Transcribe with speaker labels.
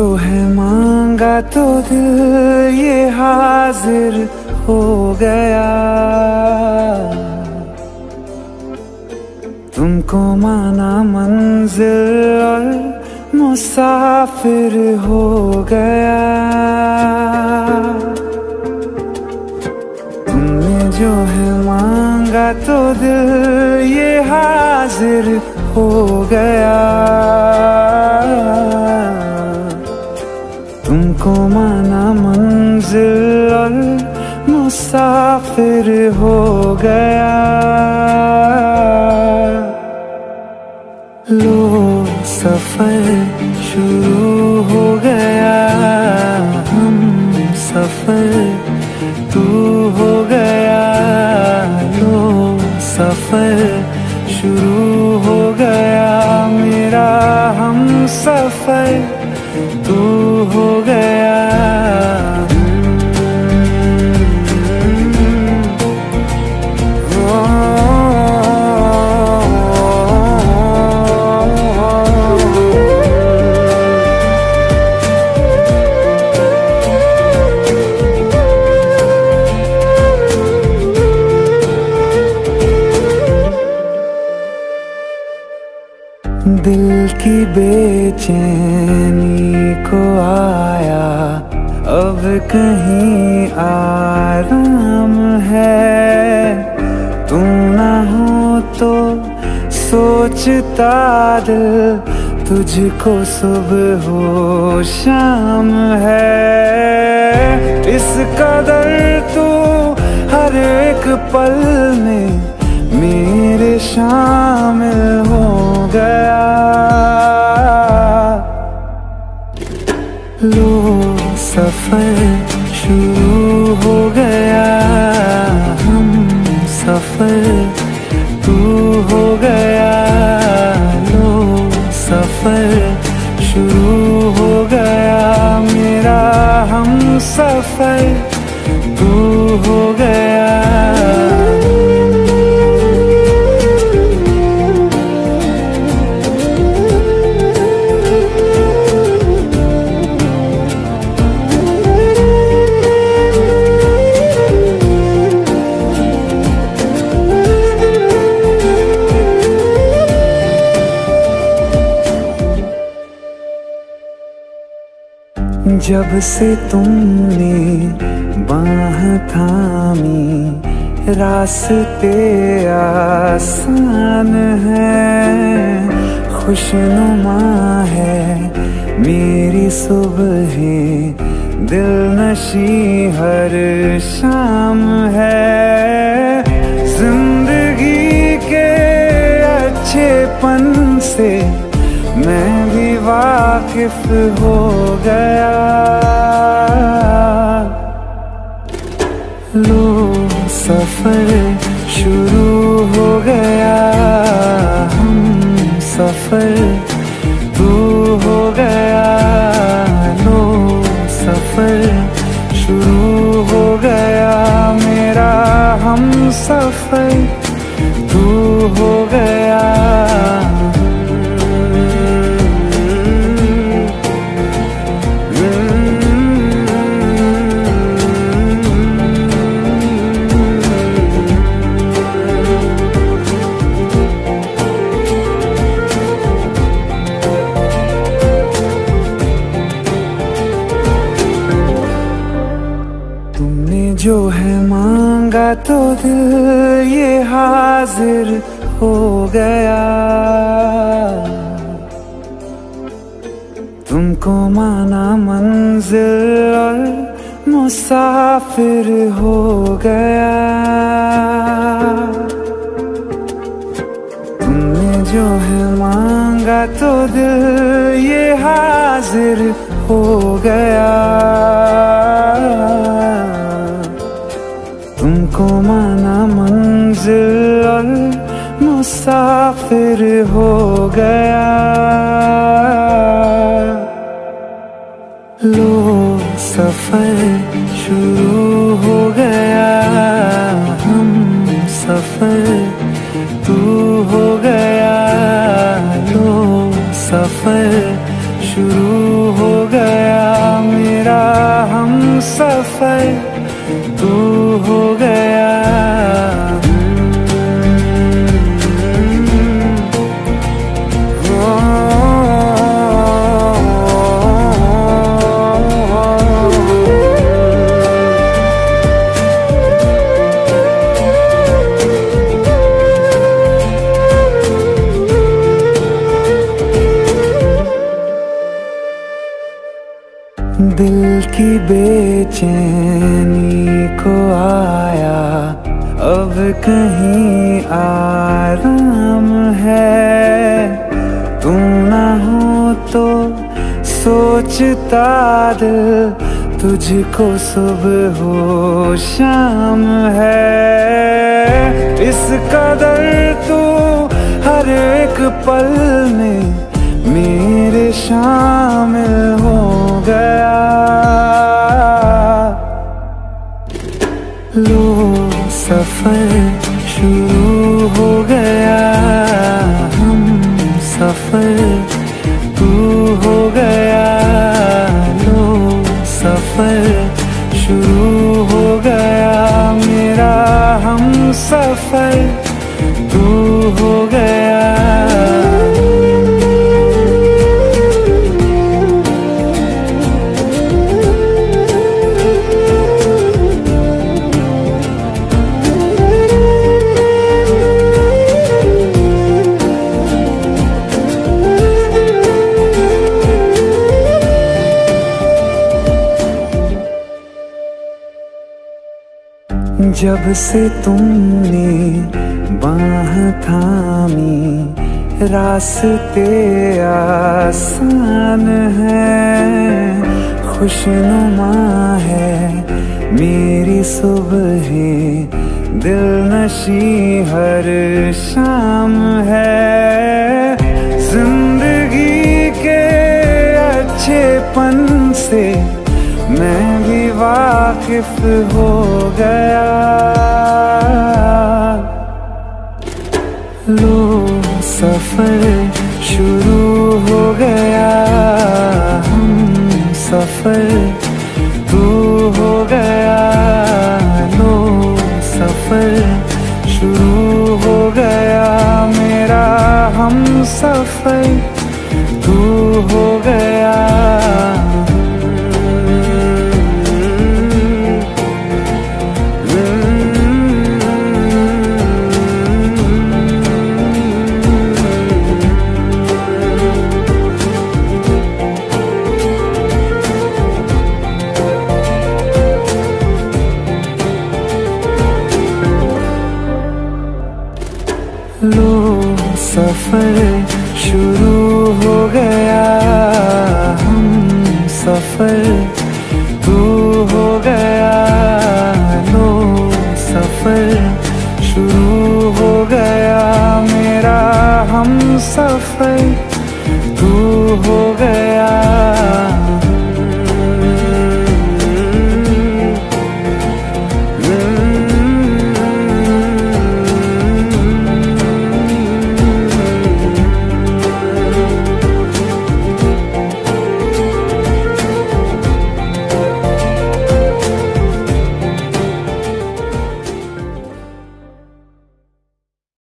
Speaker 1: जो है मांगा तो दिल ये हाजिर हो गया। तुमको माना मंजिल और मुसाफिर हो गया। तुमने जो है मांगा तो दिल ये हाजिर हो गया। तुमको माना मंजिल और मुसाफिर हो गया। लो सफ़र शुरू हो गया। हम सफ़र तू हो गया। लो सफ़र शुरू हो गया। मेरा हम सफ़र तू हो बेचैनी को आया, अब कहीं आराम है। तुम ना हो तो सोचता दिल, तुझको सुबह हो शाम है। इस कदर तू हर एक पल में मेरे शामिल सफ़र शुरू हो गया। हम सफ़र तू हो गया। लो सफ़र शुरू हो गया। मेरा हम सफ़र जब से तुमने बाह थामी, रास्ते आसान है, खुशनुमा है, मेरी सुबह दिल नशी हर शाम है। वाकिफ हो गया। गया। तुमको माना मंजिल और मुसाफिर हो गया। तुमने जो है मांगा तो दिल ये हाजिर हो गया। मुसाफिर हो गया। लो सफ़र शुरू हो गया। हम सफ़र तू हो गया। लो सफ़र शुरू हो गया। मेरा हम सफ़र तू हो गया। बेचैनी को आया। अब कहीं आराम है। तू ना हो तो सोचता दिल, तुझको सुबह हो शाम है। इस कदर तू हर एक पल में मेरे शामिल हो गया। सफ़र शुरू जब से तुमने बाह थामी, रास्ते आसान है, खुशनुमा है, मेरी सुबह दिल नशी हर शाम है। वाकिफ हो गया। लो सफ़र